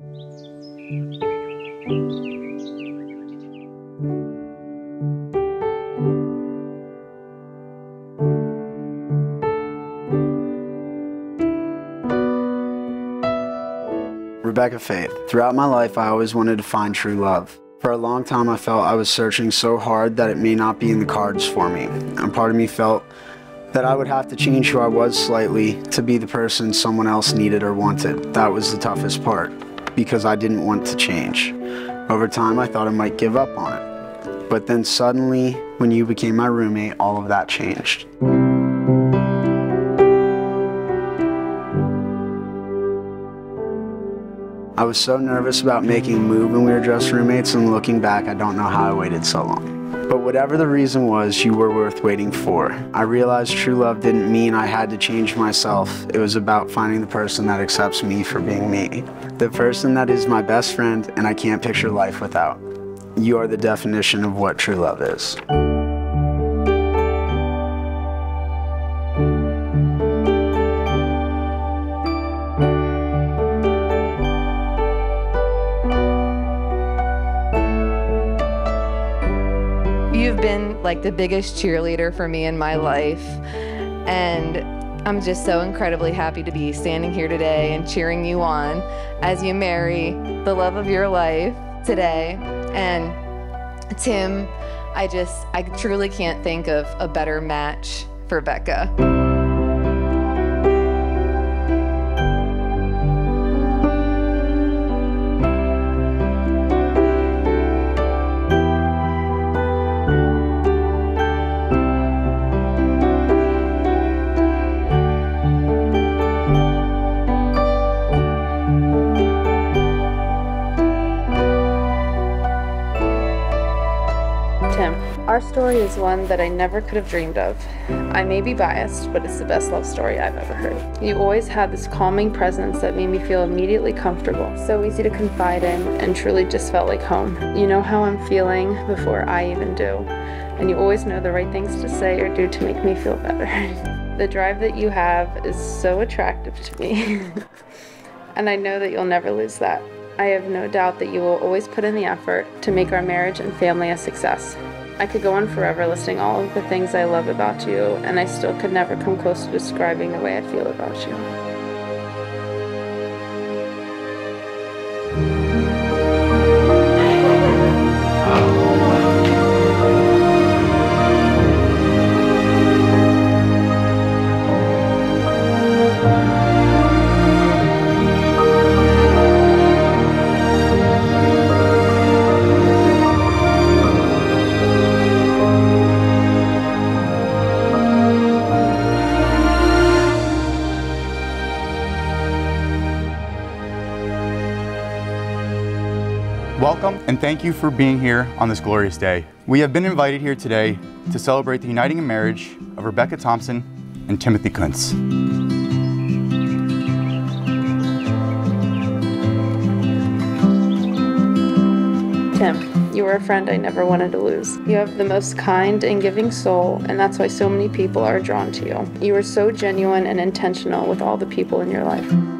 Rebecca Faith. Throughout my life, I always wanted to find true love. For a long time, I felt I was searching so hard that it may not be in the cards for me. And part of me felt that I would have to change who I was slightly to be the person someone else needed or wanted. That was the toughest part because I didn't want to change. Over time, I thought I might give up on it. But then suddenly, when you became my roommate, all of that changed. I was so nervous about making a move when we were just roommates, and looking back, I don't know how I waited so long. But whatever the reason was, you were worth waiting for. I realized true love didn't mean I had to change myself. It was about finding the person that accepts me for being me. The person that is my best friend and I can't picture life without. You are the definition of what true love is. Like the biggest cheerleader for me in my life. And I'm just so incredibly happy to be standing here today and cheering you on as you marry the love of your life today. And Tim, I just, I truly can't think of a better match for Becca. Our story is one that I never could have dreamed of. I may be biased, but it's the best love story I've ever heard. You always had this calming presence that made me feel immediately comfortable, so easy to confide in, and truly just felt like home. You know how I'm feeling before I even do, and you always know the right things to say or do to make me feel better. the drive that you have is so attractive to me, and I know that you'll never lose that. I have no doubt that you will always put in the effort to make our marriage and family a success. I could go on forever listing all of the things I love about you, and I still could never come close to describing the way I feel about you. And thank you for being here on this glorious day. We have been invited here today to celebrate the uniting marriage of Rebecca Thompson and Timothy Kuntz. Tim, you are a friend I never wanted to lose. You have the most kind and giving soul, and that's why so many people are drawn to you. You are so genuine and intentional with all the people in your life.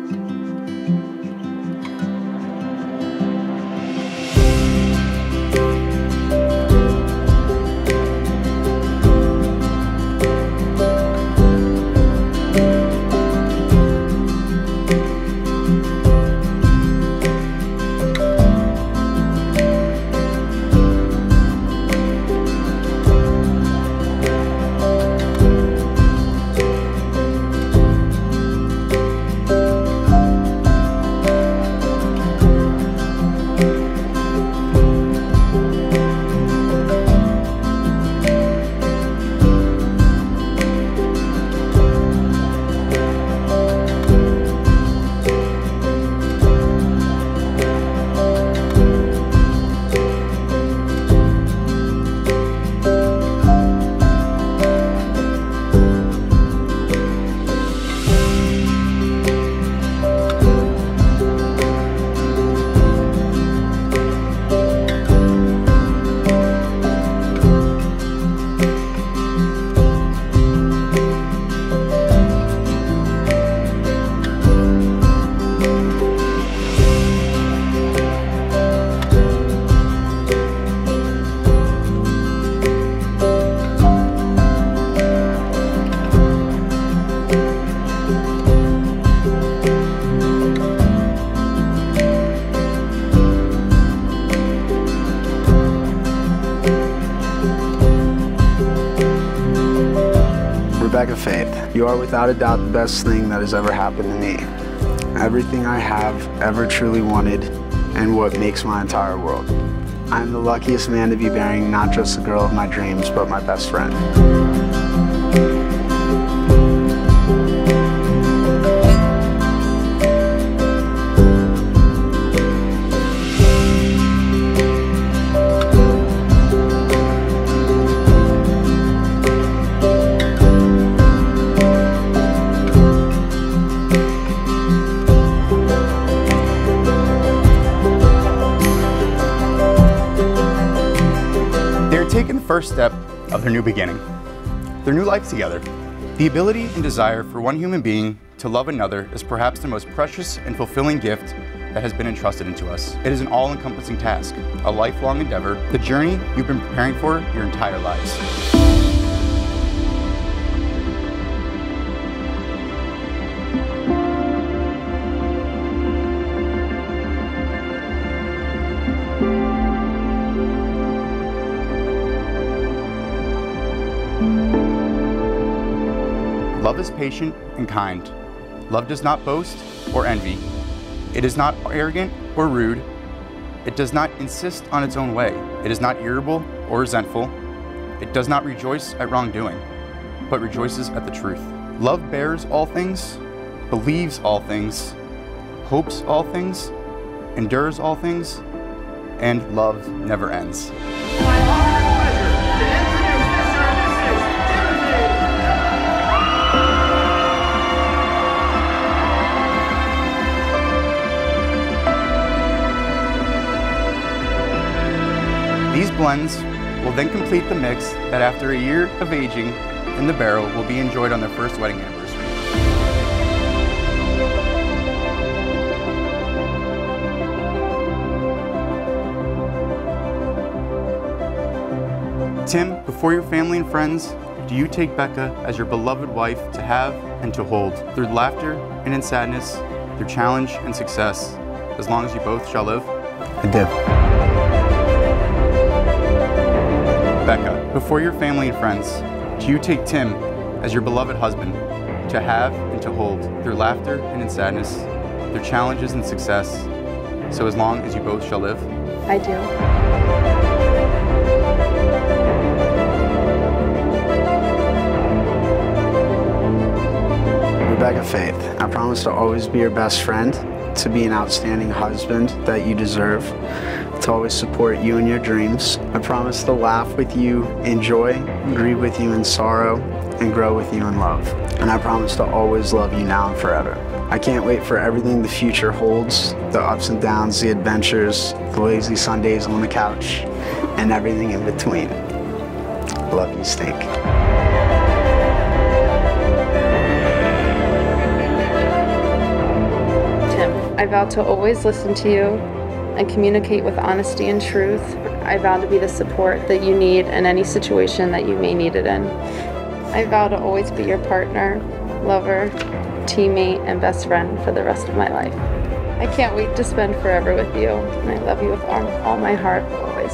You are without a doubt the best thing that has ever happened to me. Everything I have ever truly wanted and what makes my entire world. I am the luckiest man to be bearing not just the girl of my dreams, but my best friend. First step of their new beginning, their new life together. The ability and desire for one human being to love another is perhaps the most precious and fulfilling gift that has been entrusted into us. It is an all encompassing task, a lifelong endeavor, the journey you've been preparing for your entire lives. Is patient and kind. Love does not boast or envy. It is not arrogant or rude. It does not insist on its own way. It is not irritable or resentful. It does not rejoice at wrongdoing, but rejoices at the truth. Love bears all things, believes all things, hopes all things, endures all things, and love never ends. Blends will then complete the mix that after a year of aging in the barrel will be enjoyed on their first wedding anniversary. Tim, before your family and friends, do you take Becca as your beloved wife to have and to hold through laughter and in sadness, through challenge and success, as long as you both shall live? I do. Before your family and friends, do you take Tim as your beloved husband to have and to hold through laughter and in sadness, through challenges and success, so as long as you both shall live? I do. Rebecca Faith, I promise to always be your best friend, to be an outstanding husband that you deserve, to always support you in your dreams. I promise to laugh with you in joy, grieve with you in sorrow, and grow with you in love. And I promise to always love you now and forever. I can't wait for everything the future holds the ups and downs, the adventures, the lazy Sundays on the couch, and everything in between. Love you, Stink. Tim, I vow to always listen to you and communicate with honesty and truth. I vow to be the support that you need in any situation that you may need it in. I vow to always be your partner, lover, teammate, and best friend for the rest of my life. I can't wait to spend forever with you, and I love you with all, all my heart, always.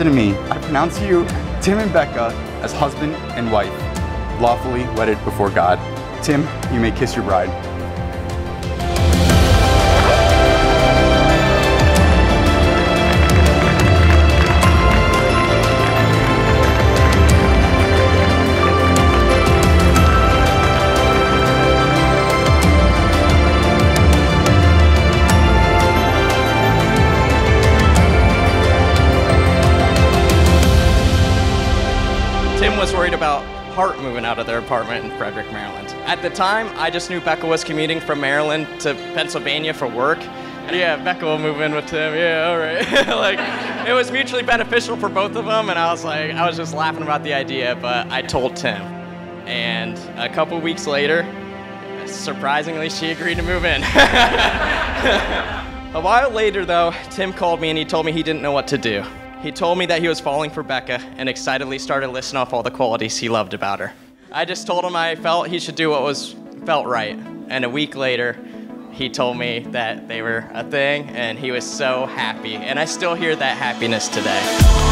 Power to me, I pronounce you, Tim and Becca, as husband and wife, lawfully wedded before God. Tim, you may kiss your bride. Out of their apartment in Frederick, Maryland. At the time, I just knew Becca was commuting from Maryland to Pennsylvania for work. And yeah, Becca will move in with Tim. Yeah, all right. like, it was mutually beneficial for both of them, and I was like, I was just laughing about the idea, but I told Tim. And a couple weeks later, surprisingly, she agreed to move in. a while later, though, Tim called me and he told me he didn't know what to do. He told me that he was falling for Becca and excitedly started listing off all the qualities he loved about her. I just told him I felt he should do what was felt right. And a week later, he told me that they were a thing and he was so happy. And I still hear that happiness today.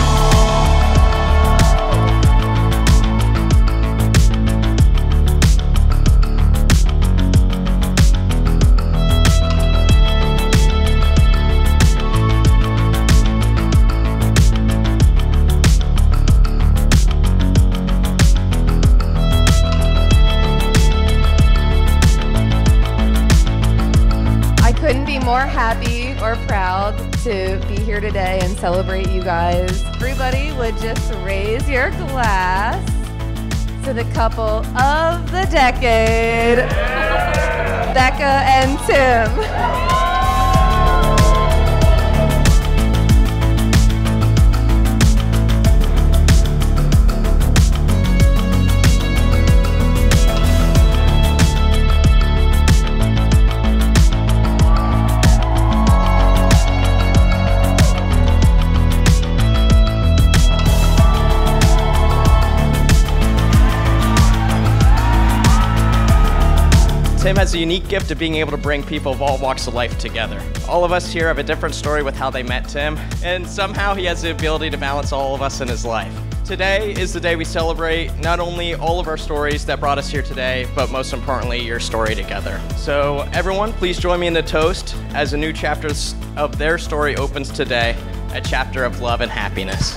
More happy or proud to be here today and celebrate you guys. Everybody would just raise your glass to the couple of the decade, Becca and Tim. Tim has a unique gift of being able to bring people of all walks of life together. All of us here have a different story with how they met Tim, and somehow he has the ability to balance all of us in his life. Today is the day we celebrate not only all of our stories that brought us here today, but most importantly, your story together. So, everyone, please join me in the toast as a new chapter of their story opens today a chapter of love and happiness.